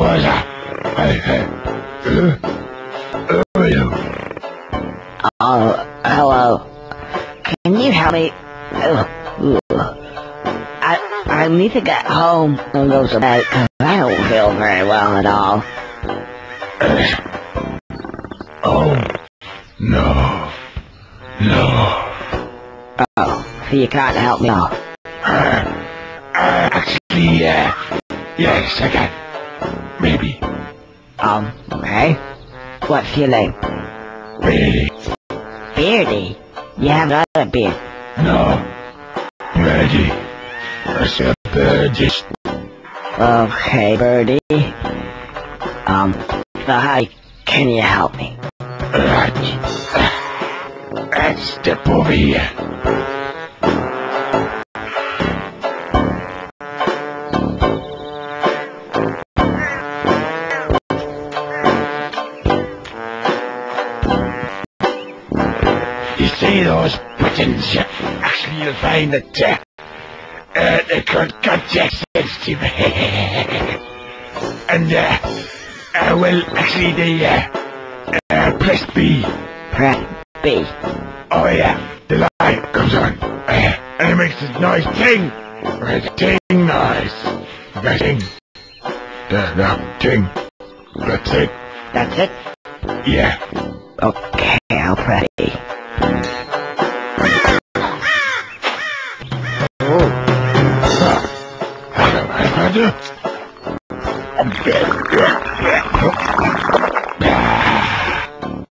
What's What's Hey, hey. Uh, who are you? Oh, hello. Can you help me? I I need to get home and go to bed because I don't feel very well at all. oh, no. No. Oh, so you can't help me out? Uh, uh, actually, yeah. Yes, I can. Maybe. Um, okay. What's your name? Really? Beardy? You have another beard. No. Birdy. I said birdy. Okay, Birdy. Um, so how can you help me? Right. Let's step over here. See those buttons? Actually, you'll find that uh, uh, they could context sensitive. and, uh, uh, well, actually, they, uh, uh, press B. Press B. Oh, yeah, the light comes on. Uh, and it makes this noise ting. Right, ting noise. Okay, ting. Uh, no, ting. That's it. That's it? Yeah. Okay, Ja.